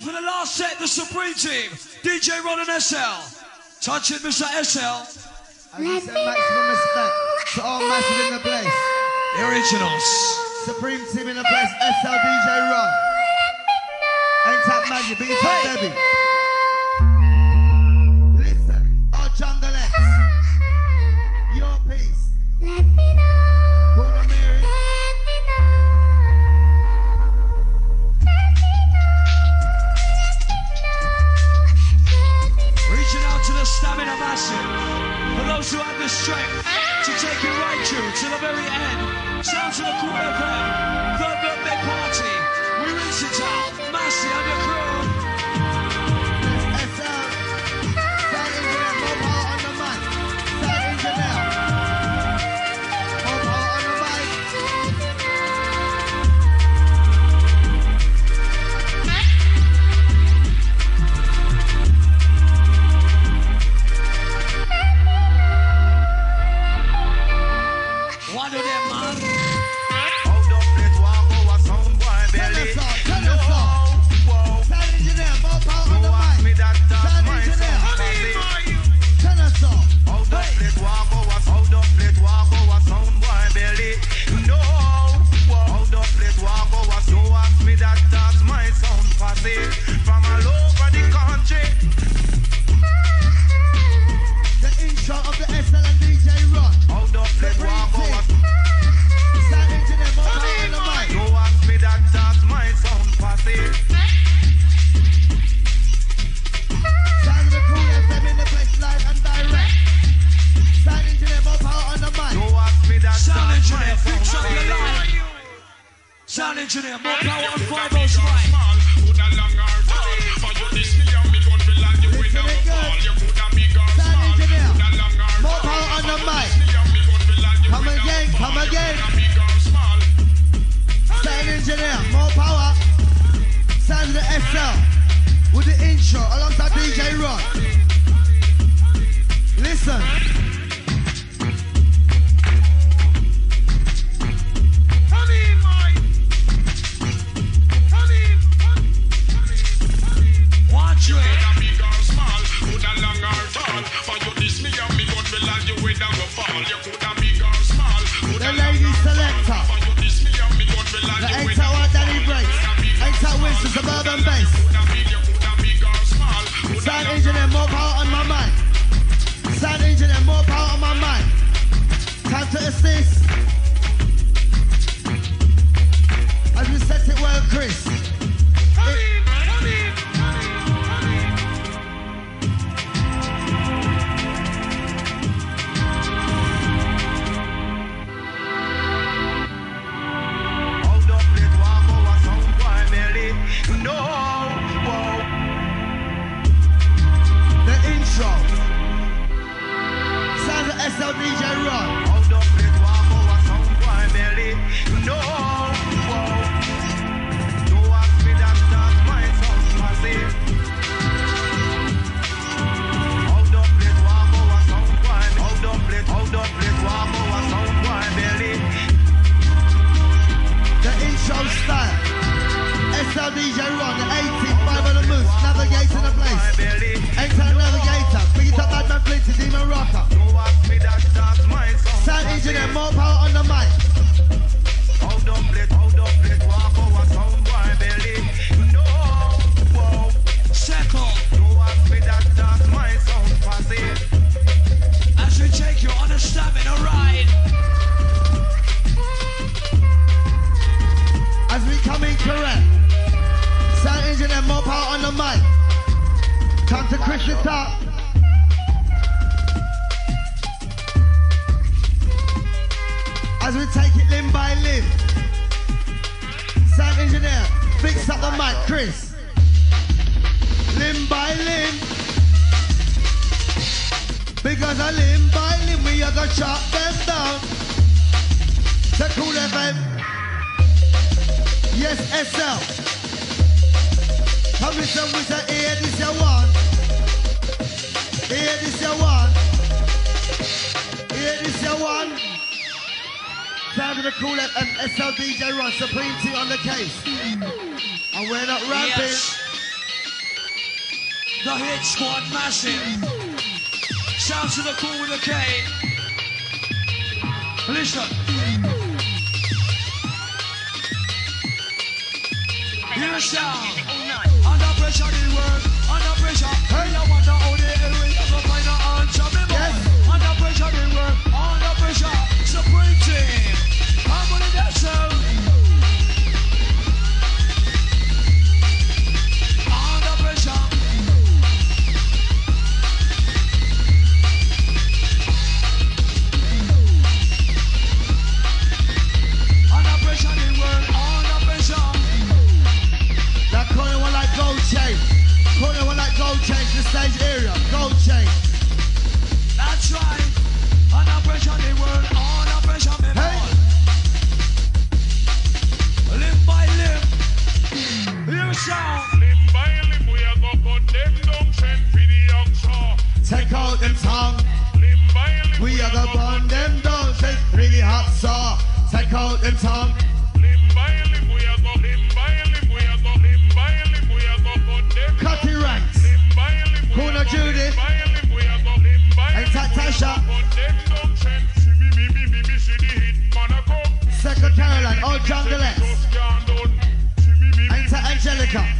For the last set, the Supreme Team, DJ Ron and SL. Touch it, Mr. SL. And Let me know. respect to all in the place. The originals. Supreme Team in the place, SL, DJ Ron. Ain't that magic, beat Debbie. To have the strength to take it right through to the very end. Sound to the quarter third birthday party, we rinse it out, Massey and DJ Rod. myself, DJ Ross, Supreme T on the case. And we're not rapping. Yes. The hit squad massive. Shout to the cool with a K. Listen. Hear sound. Under pressure, they work. Under pressure. Hey, I wonder how they deal with us. find an answer. Yes. Under pressure, they work. Under pressure. Supreme team. old jungle. Enter Angelica.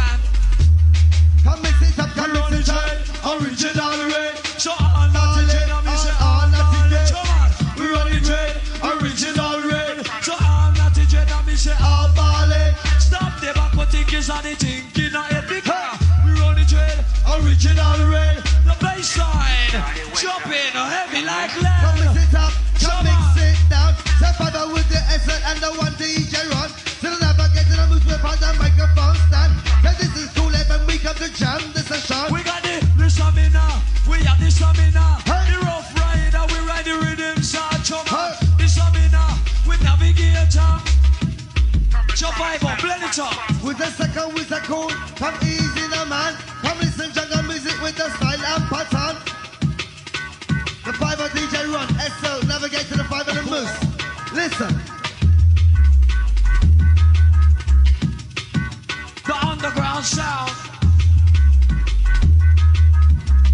down south.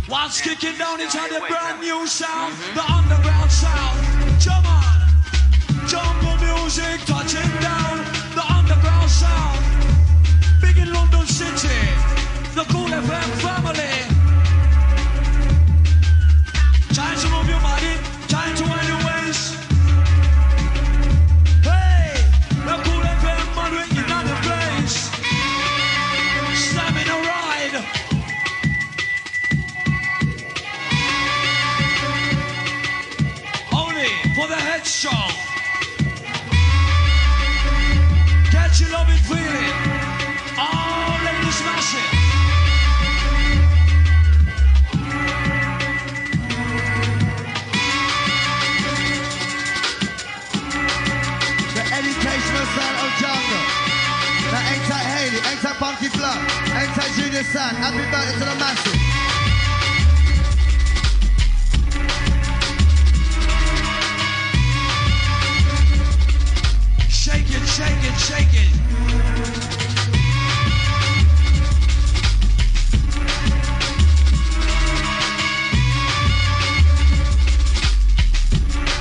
Whilst yeah. kicking down into the brand new sound, mm-hmm. the underground sound. Come on. Jungle music touching down, the underground sound. Big in London City, the Kool FM family. Junior San. Happy birthday to the massive. Shake it, shake it, shake it.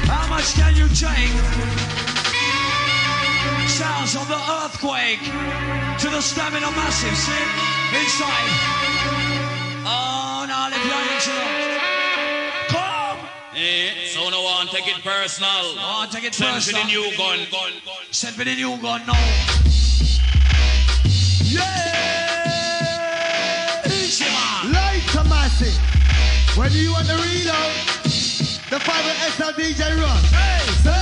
How much can you take? Sounds of the earthquake to the stamina massive. See? Inside. Oh, now if you're into. Come! Eh, so no one take it personal. Oh, take it Send for the new gun. gun, gun. Send me the new gun now. Yeah! Easy man. Light to massive. When you want the reload, the 5 SL DJ Ron. Hey!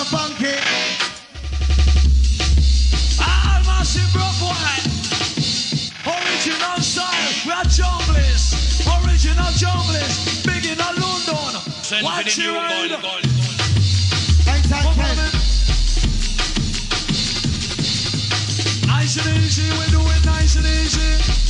And funky. All massive white. Original style. We are junglers. Original junglers. Big in London. Send Watch the new your gun. head. gun. Enter Come on, Ken. man. Nice and easy. We do it nice and easy.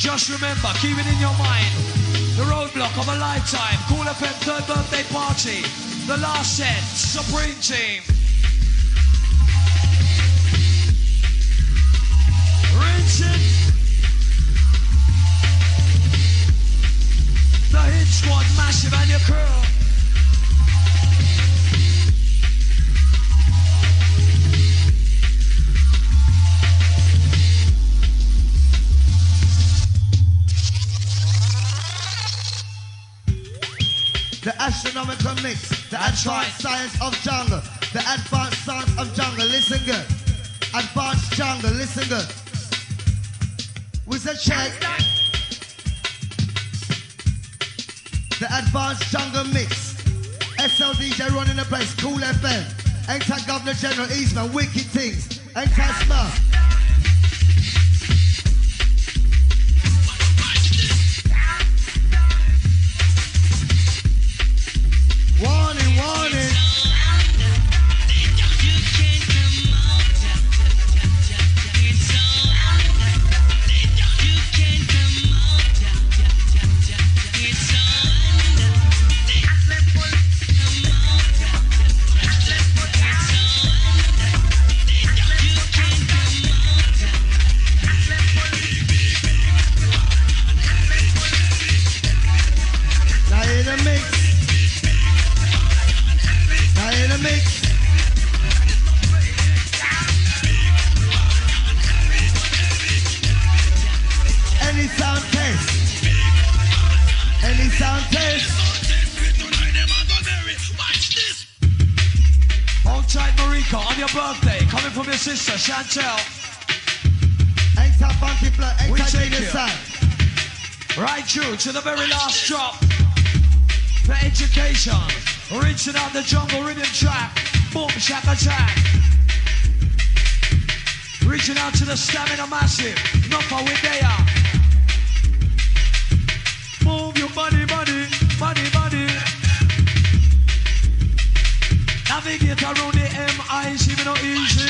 Just remember, keep it in your mind. The roadblock of a lifetime. Kool FM third birthday party. The last set. Supreme team. Rinse it. The hit squad, massive and your crew. That's advanced right. science of jungle. The advanced science of jungle. Listen good. Advanced jungle. Listen good. We said check. The advanced jungle mix. SLDJ running the place. Kool FM. Enter Governor General Eastman. Wicked things. Enter Smurf. Sister, Chantel. Ain't that funky We that you. sound. Right through to the very last drop. For education, reaching out the jungle rhythm track. Boom, shack attack. Reaching out to the stamina massive. Not far with they are. Move your body, body, body, body. Navigate around the MIs, even though easy.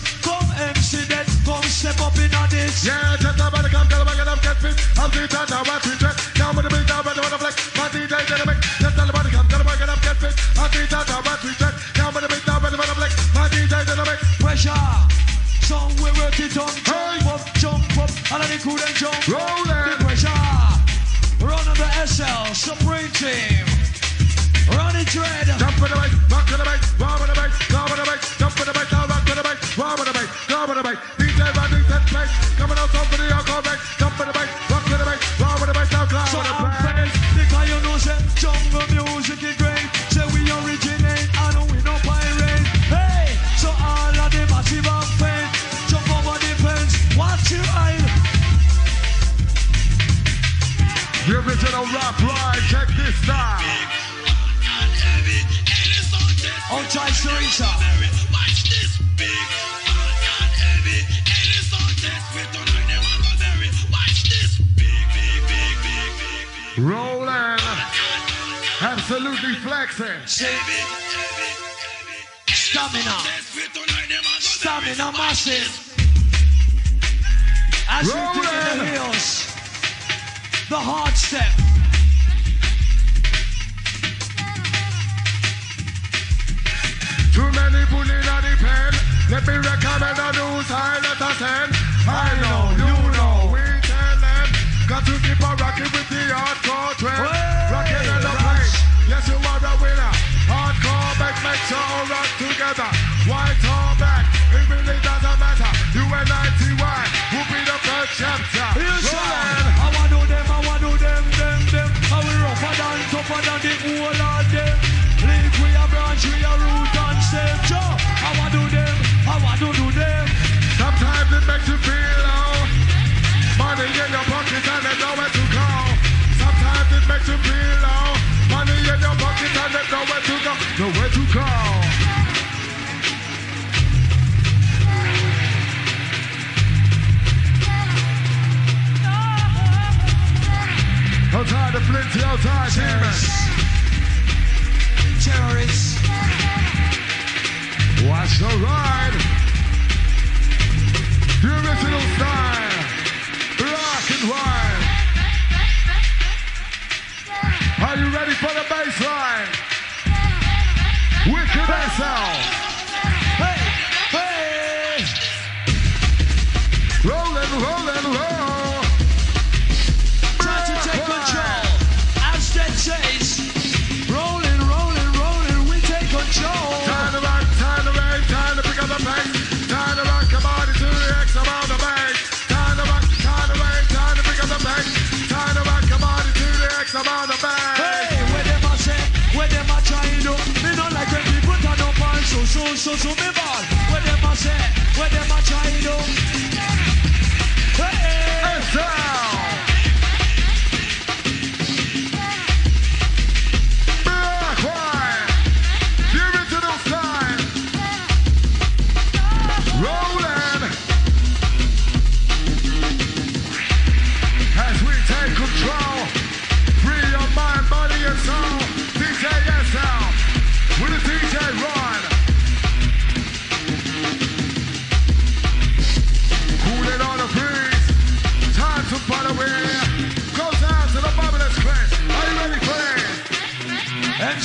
MC that, come step up in on this. Yeah, just come, gonna break it up, get fit. I see that now, but you check. Down with the beat, down with the black. My DJ gonna make. Just body come, gonna break it up, get fit. I see that now, but you check. Down with the beat, down with the black. My DJ gonna make. Pressure. Song we work it on, jump up, jump up, and then the crew then jump. Rolling. Pressure. Run on the SL, Supreme Team. Run it dread. Jump for the bass, rock for the roll for the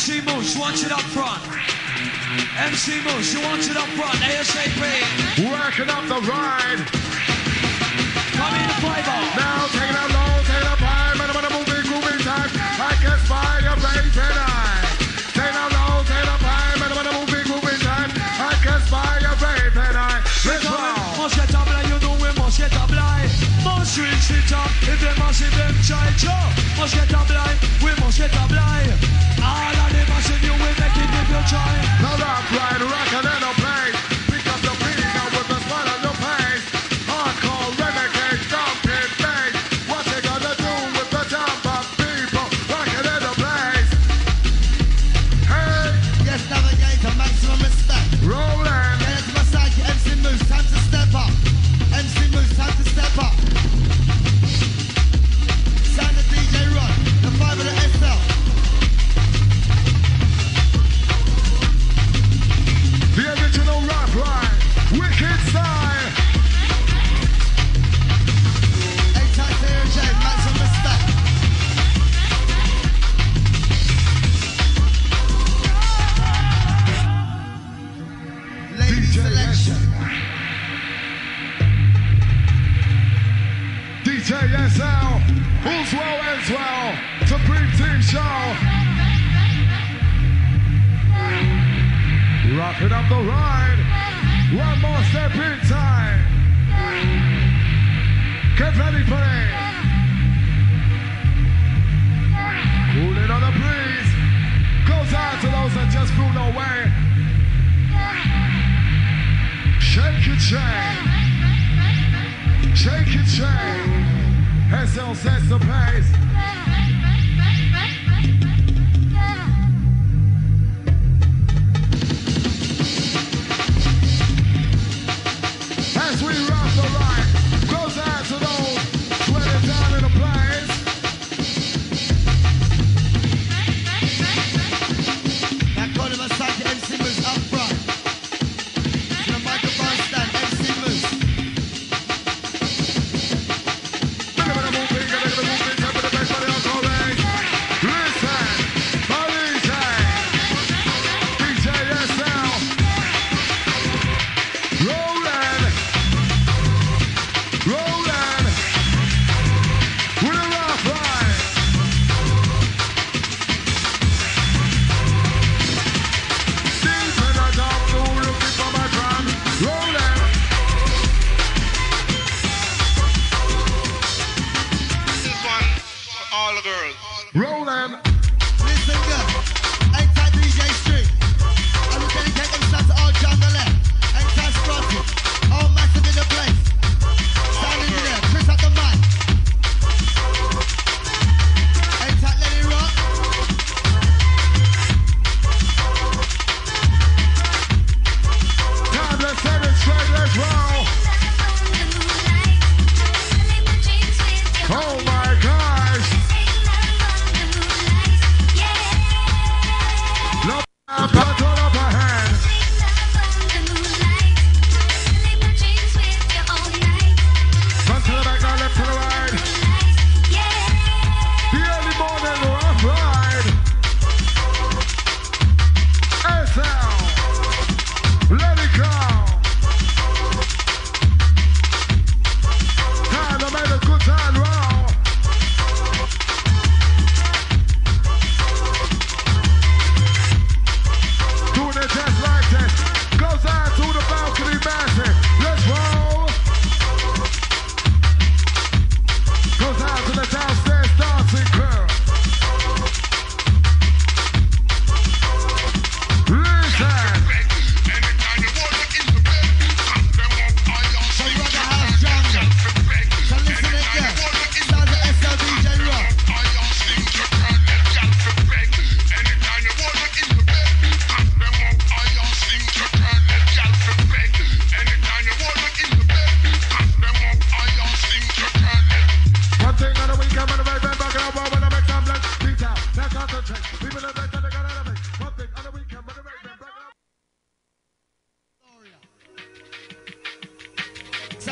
MC Moose, you want it up front. MC Moose, you want it up front. ASAP. Working up the ride. Come in the play ball. Now taking out low, taking out high. Man, I'm movie, grooving time. I guess by your blade and I. Taking out low, taking out high. Man, I'm movie grooving time. I guess by your blade and I. Let's go. Monsieur Tablay, you know we Monsieur Tablay. Monsieur Tita, if they must, if them try to. Monsieur Tablay. up up the ride. One more step inside. Confetti parade. Cooling on the breeze. Goes out to those that just flew away. Shake your chain. Shake your chain. SL sets the pace. as we run.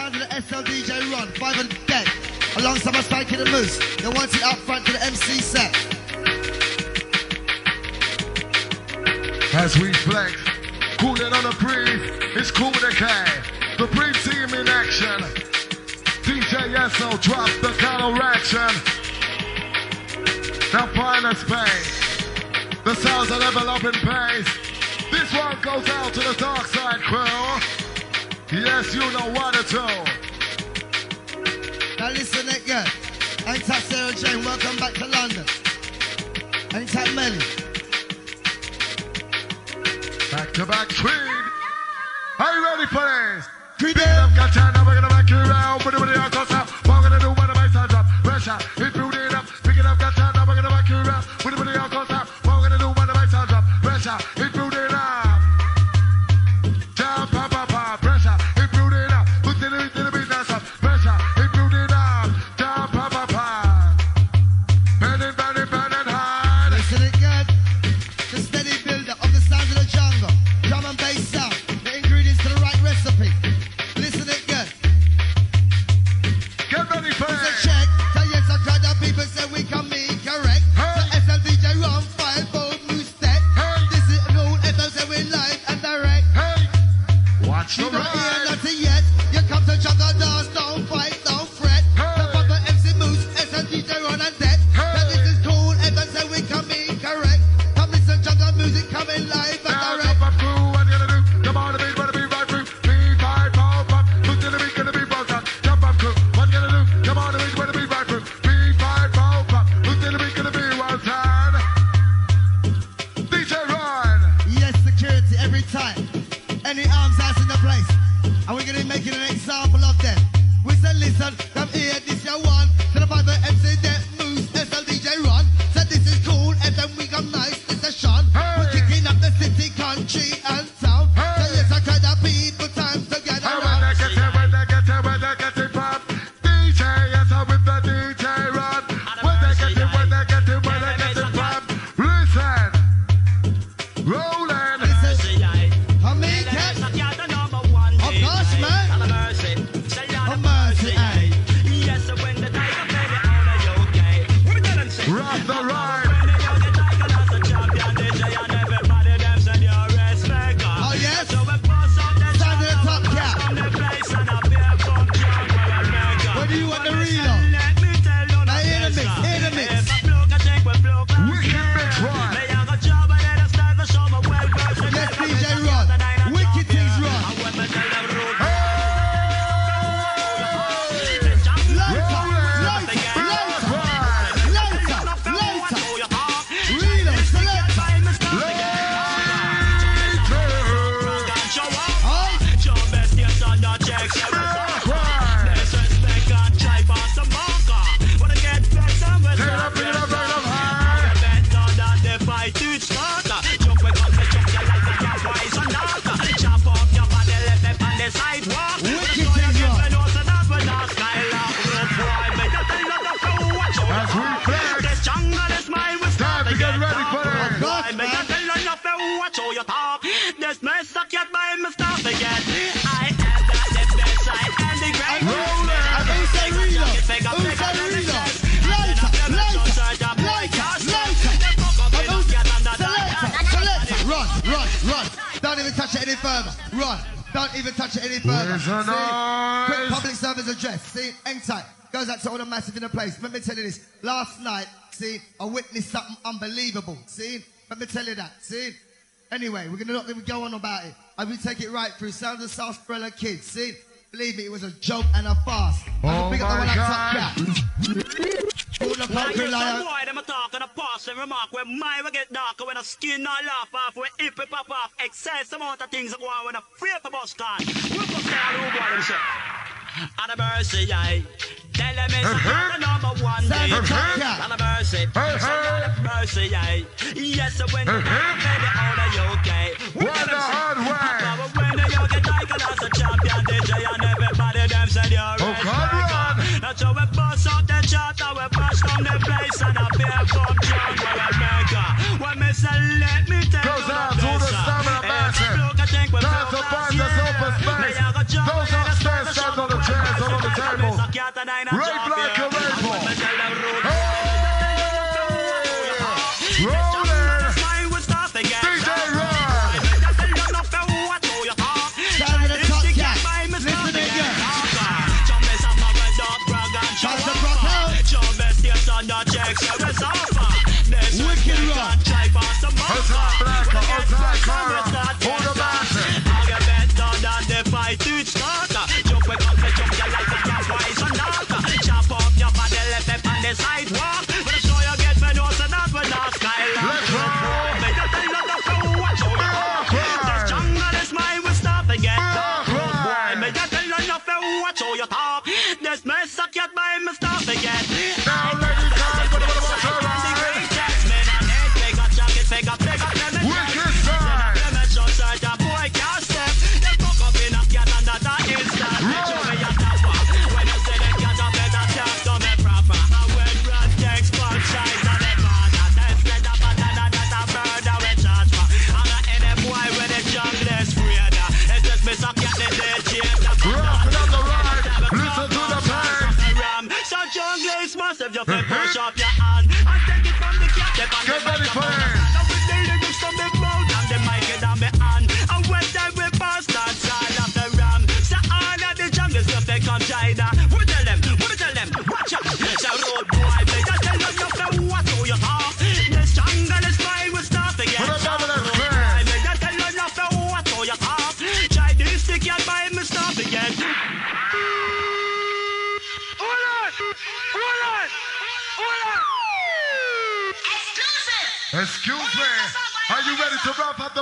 down to the SLDJ Ron, 5 and Det. Alongside my Spanky the Moose. They want it up front to the MC set. As we flex, cooling on the breeze, it's cool with a K. The pre team in action. DJ SL drop the counteraction. Now find a space. The sounds are level up in pace. This one goes out to the dark side crew. Yes, you know what to do. Now listen again. Ain't that Sarah Jane? Welcome back to London. Ain't that Melly? Back to back tweed. Are you ready for this? Creed Pick it up, got time, now we're gonna back you around. Wicked it any further. Run. Don't even touch it any further. See? Quick public service address. See, hang tight. Goes out to all the massive in the place. Let me tell you this. Last night, see, I witnessed something unbelievable. See, let me tell you that. See. Anyway, we're gonna not gonna go on about it. I will take it right through. Sound of the Sarsaparilla kids. See, believe me, it was a joke and a farce. I Oh can pick up the one up God. top All the Now country here's some boy, them a talk and a pass and remark when my will get darker when a skin not laugh off when hip it pop off excess amount of things that go on when a free for bus can. We bust down who boy them. And a mercy, aye. Tell them it's the number one Sound thing. of top. And a mercy. And a mercy, aye. Yes, when you Uh-huh. baby out of UK. What the hard way? But when you get like a a champion DJ and everybody them say you're Oh, come on. That's how we bust out the chart and we bust from the place and a beer pump jump where we. When me say let me tell Goes you the best, massive. I think we Time flow to find year. super space. A Those upstairs on the chairs, on the table. miss a cat and I not Right jump black here.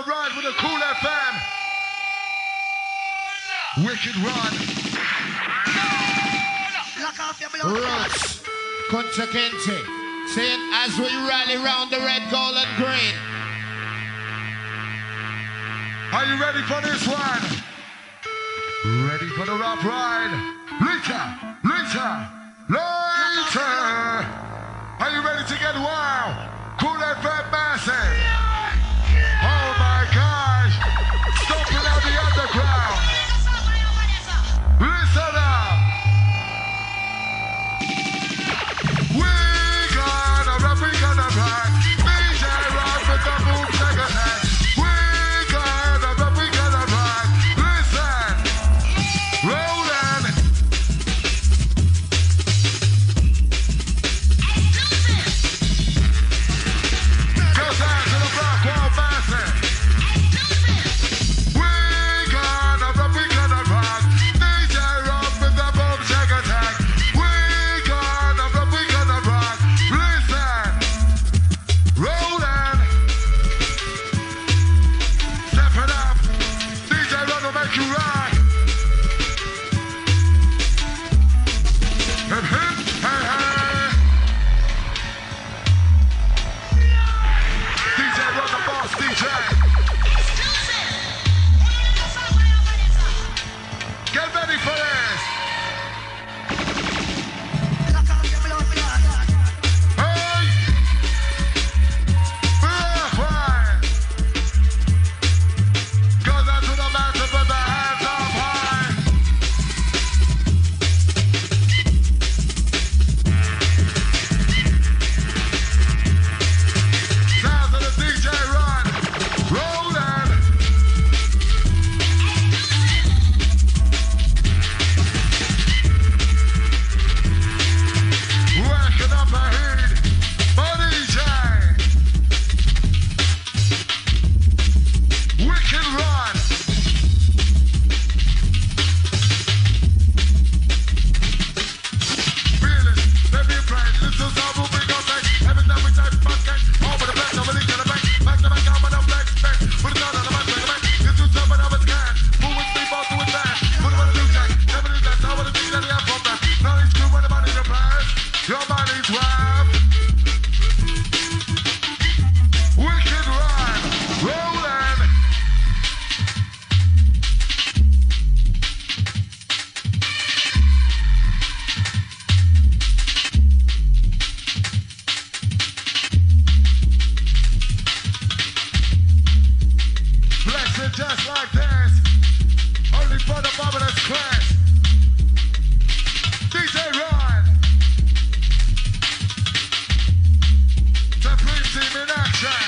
ride with a Kool FM. Wicked run. Russ, Contra Kente. Saying as we rally round the red, gold, and green. Are you ready for this one? Ready for the rap ride? Later, later, later. Are you ready to get wild? Cool and fat massive. just like this. Only for the marvelous class. DJ Ryan. The Prince Team in action.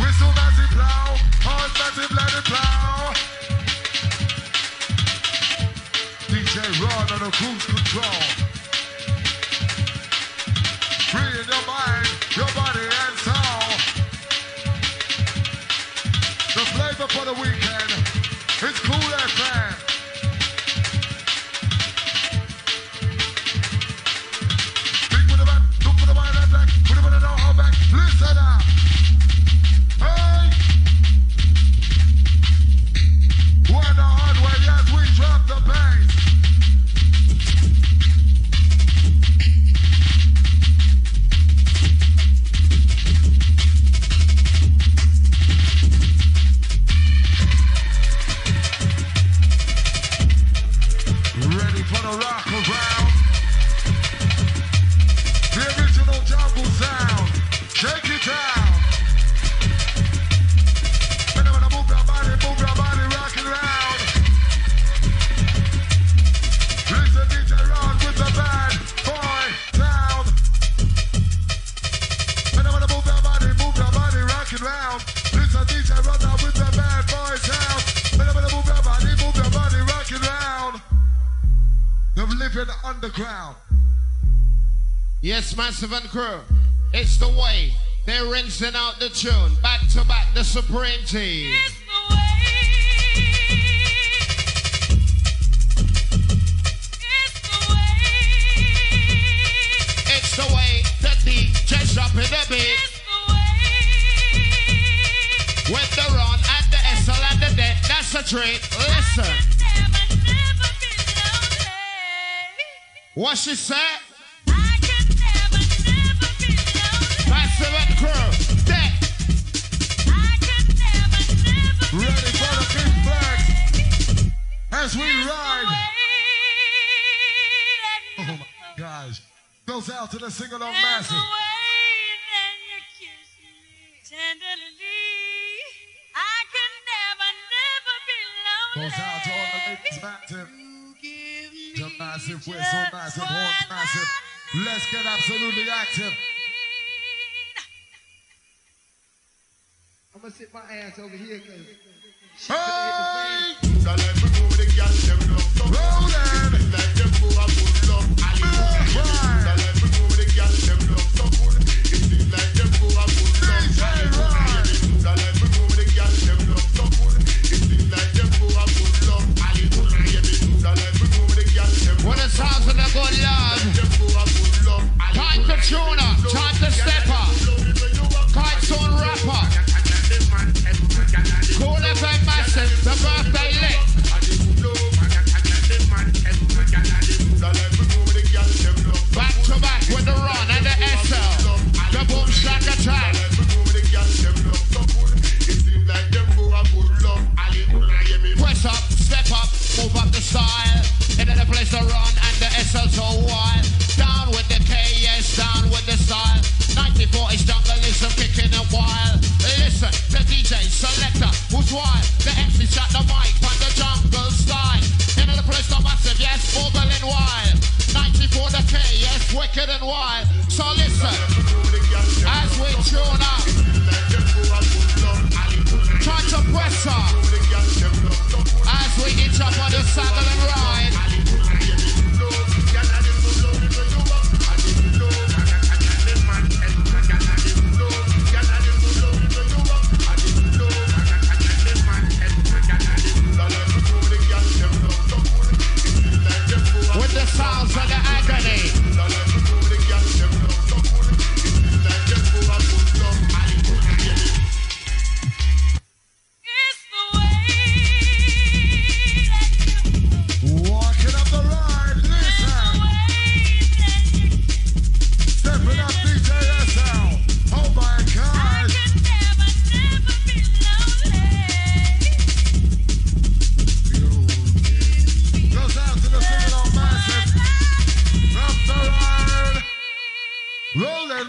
Whistle massive plow, horns massive bloody plow. DJ Ron on the cruise control. And red And boy. the crowd. Yes, Massive and Crew. It's the way. They're rinsing out the tune. Back to back, the Supreme Team. It's the way It's the DJ's up in the beat. With the Ron and the SL and the Det, that's a treat. Listen. What she said? Massive and Crew. Det. Ready for the big flag as we ride. Oh my gosh. Goes out to the single on massive. Goes out to all the ladies. The massive whistle, massive horn, massive. Let's get absolutely active. I'm gonna sit my ass over here because Hey! Rolling! Time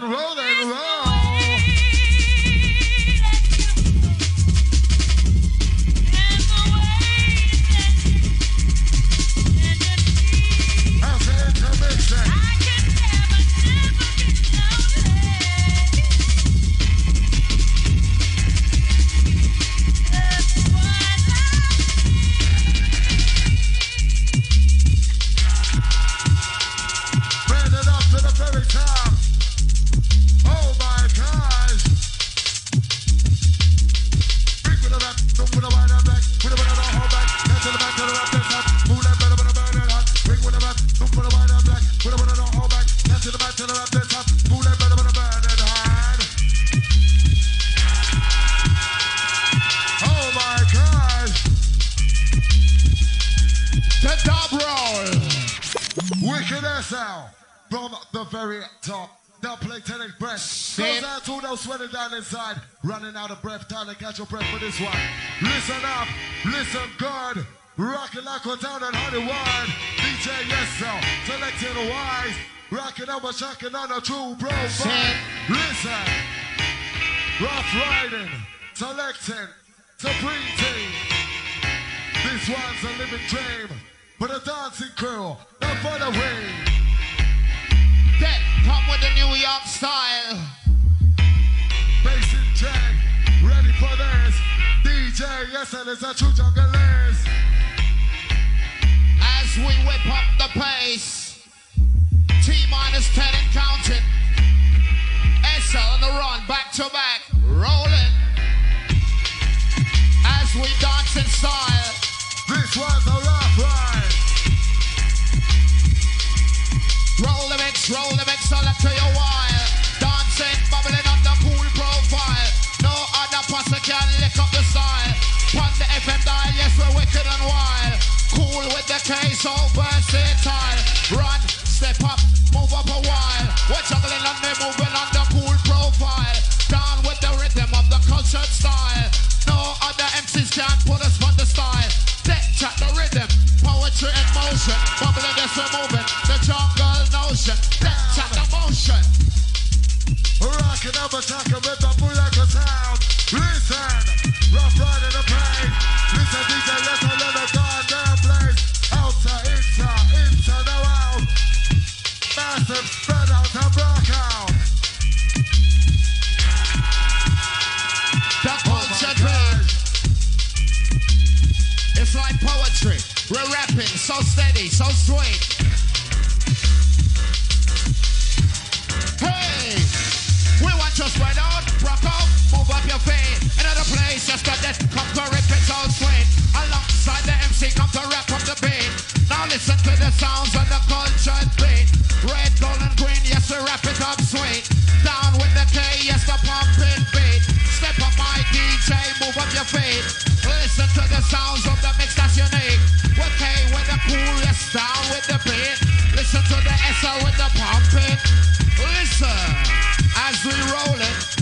Rolling, roll. Out to catch your breath for this one. Listen up. Listen good. Rocking like a down and honey wine. DJ SL. Selecting wise. Rocking over, shocking on a true. Sit. Listen. Rough riding. Selecting. Supreme team. This one's a living dream for the dancing crew, not for the wing. That come with the New York style. Ready for this. DJ, yes, it is a true junglers. As we whip up the pace, T minus 10 and counting. SL on the run, back to back, rolling. As we dance in style. This was a rough ride. Roll the mix, roll the mix, I'll let you while. Dancing, bubbling versatile up swing. Down with the K, yes, the pumping beat. Step up my DJ, move up your feet. Listen to the sounds of the mix. With K with the down with the beat. Listen to the with the pumping. Listen as we roll it.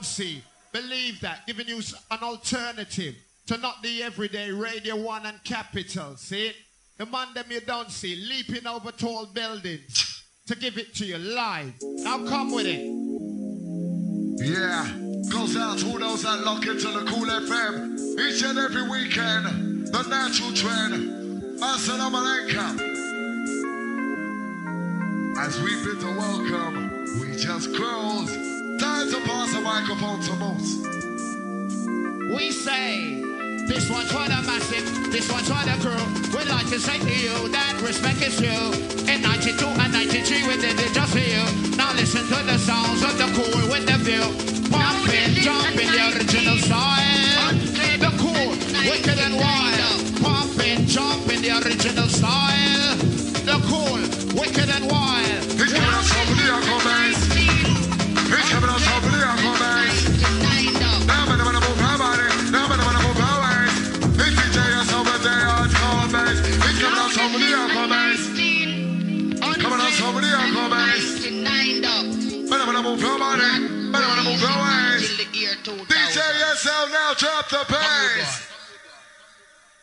See. Believe that, giving you an alternative to not the everyday Radio 1 and Capital, see? The man them you don't see, leaping over tall buildings to give it to you live. Now come with it. Yeah, goes out to those that lock into the Kool FM each and every weekend. The natural trend. Assalamu. As we bid to welcome, we just close. Time to pass the microphone to Moose. We say, this one's for the massive, this one's for the crew. We'd like to say to you that respect is due. In 92 and 93, we did it just for you. Now listen to the sounds of the cool with the view. Pumping, jumping, the drop the bass.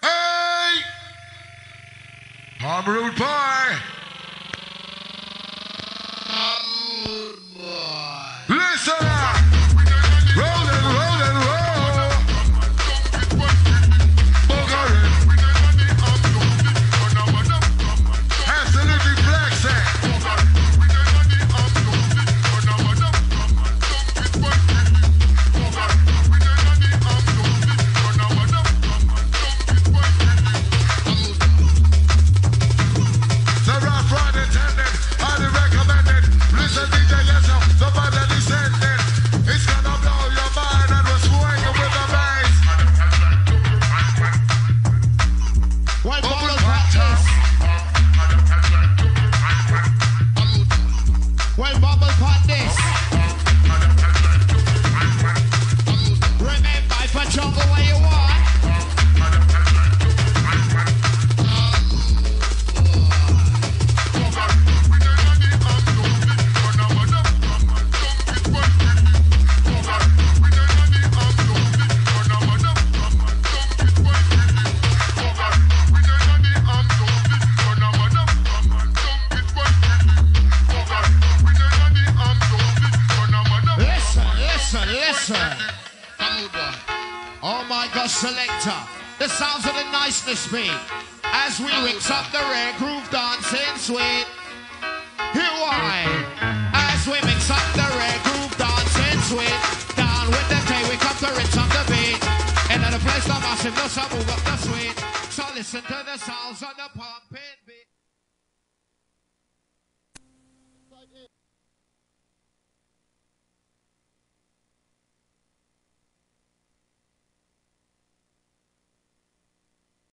Hey! Rude Boy. Listen up.